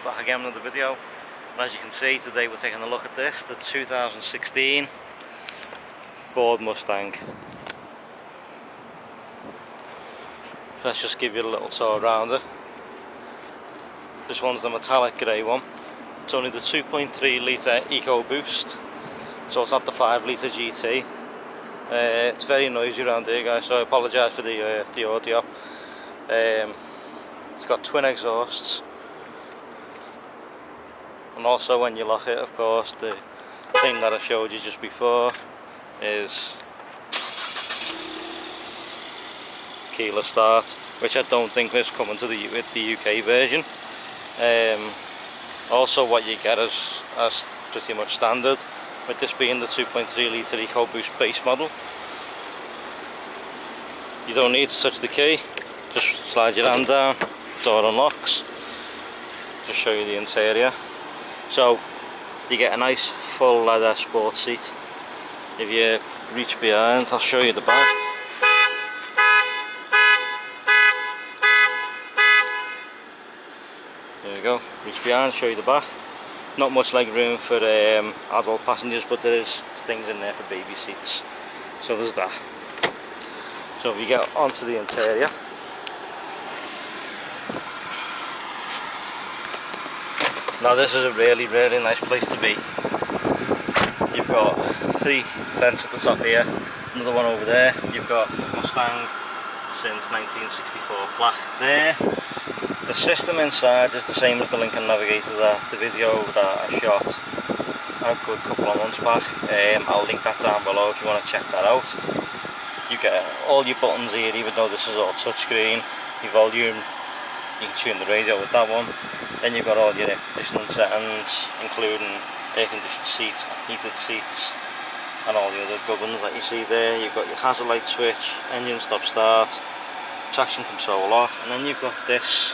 back again with another video. And as you can see today we're taking a look at this, the 2016 Ford Mustang. Let's just give you a little tour around it. This one's the metallic grey one. It's only the 2.3 litre EcoBoost, so it's not the 5 litre GT. Uh, it's very noisy around here guys, so I apologise for the, uh, the audio. Um, it's got twin exhausts. And also when you lock it, of course, the thing that I showed you just before is keyless start, which I don't think is coming to the with the UK version. Um, also, what you get is as pretty much standard, with this being the 2.3 litre EcoBoost base model. You don't need to touch the key, just slide your hand down, door unlocks. Just show you the interior. So you get a nice full leather sports seat. If you reach behind, I'll show you the back. There we go, reach behind, show you the back. Not much leg room for um, adult passengers, but there is things in there for baby seats. So there's that. So if you get onto the interior, Now this is a really really nice place to be. You've got three vents at the top here, another one over there. You've got Mustang since 1964 plaque there. The system inside is the same as the Lincoln Navigator that the video that I shot a good couple of months back. Um, I'll link that down below if you want to check that out. You get all your buttons here even though this is all touchscreen. Your volume, you can tune the radio with that one. Then you've got all your conditioning settings, including air conditioned seats, heated seats, and all the other gubbins that you see there. You've got your hazard light switch, engine stop start, traction control off, and then you've got this,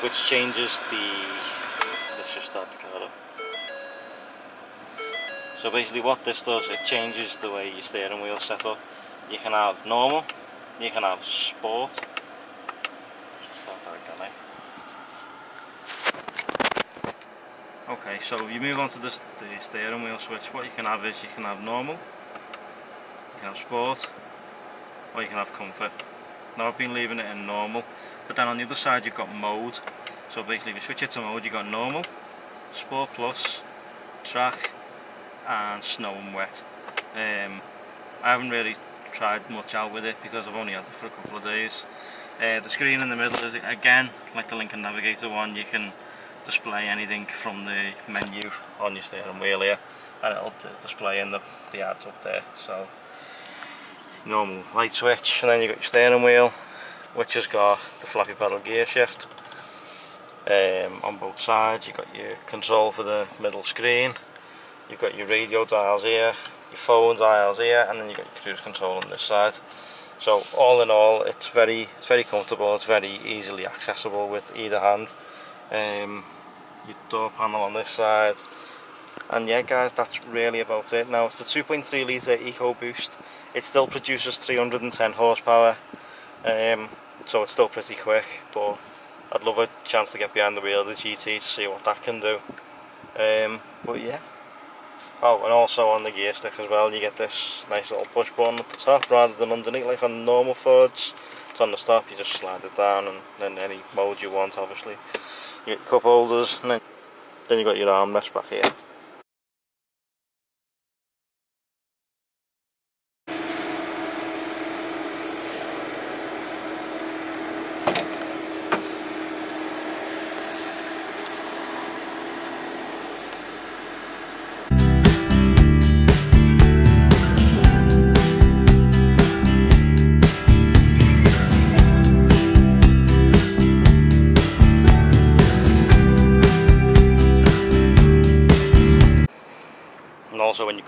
which changes the. Let's just start the car up. So basically, what this does, it changes the way your steering wheel set up. You can have normal, you can have sport. Start that again, eh? Okay, so you move on to the, the steering wheel switch, what you can have is you can have normal, you can have sport, or you can have comfort. Now I've been leaving it in normal, but then on the other side you've got mode. So basically if you switch it to mode, you've got normal, sport plus, track, and snow and wet. Um, I haven't really tried much out with it because I've only had it for a couple of days. Uh, the screen in the middle is again like the Lincoln Navigator one, you can display anything from the menu on your steering wheel here and it'll display in the, the ads up there so. Normal light switch and then you've got your steering wheel which has got the flappy pedal gear shift um, on both sides. You've got your control for the middle screen. You've got your radio dials here your phone dials here and then you've got your cruise control on this side. So all in all it's very it's very comfortable it's very easily accessible with either hand. Um, your door panel on this side. And yeah guys that's really about it. Now it's the 2.3 litre EcoBoost it still produces 310 horsepower. Um, so it's still pretty quick but I'd love a chance to get behind the wheel of the GT to see what that can do. Um, but yeah. Oh and also on the gear stick as well you get this nice little push button at the top rather than underneath like on normal Fords. It's on the stop you just slide it down and then any mode you want obviously you cup holders and then, then you got your armrest back here.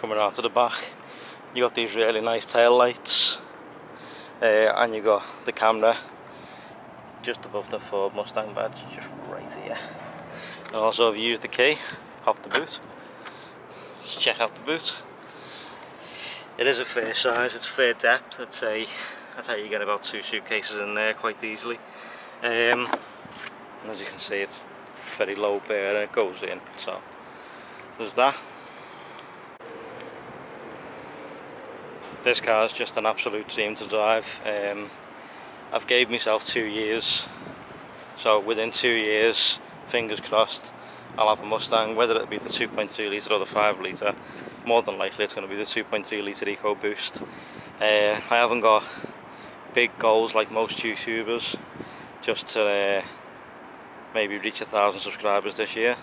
Coming out to the back. You got these really nice tail lights uh, and you got the camera just above the Ford Mustang badge just right here. And also if you use the key pop the boot. Just check out the boot. It is a fair size it's fair depth I'd say. That's how you get about two suitcases in there quite easily. Um, as you can see it's very low bear and it goes in so there's that this car is just an absolute dream to drive. Um, I've gave myself two years. So within two years fingers crossed I'll have a Mustang whether it be the 2.3 litre or the 5 litre more than likely it's going to be the 2.3 litre EcoBoost uh, I haven't got big goals like most YouTubers just to uh, maybe reach a thousand subscribers this year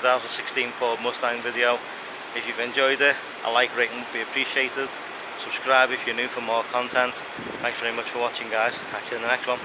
2016 Ford Mustang video. If you've enjoyed it, a like rating would be appreciated. Subscribe if you're new for more content. Thanks very much for watching guys. Catch you in the next one.